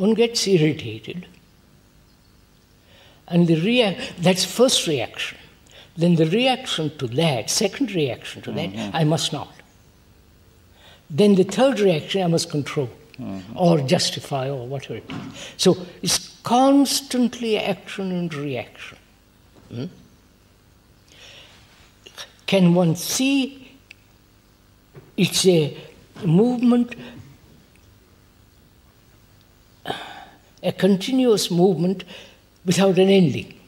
one gets irritated. And the that's first reaction. Then the reaction to that, second reaction to that, mm-hmm. I must not. Then the third reaction I must control mm-hmm. or justify or whatever it is. So it's constantly action and reaction. Hmm? Can one see it's a movement, a continuous movement without an ending?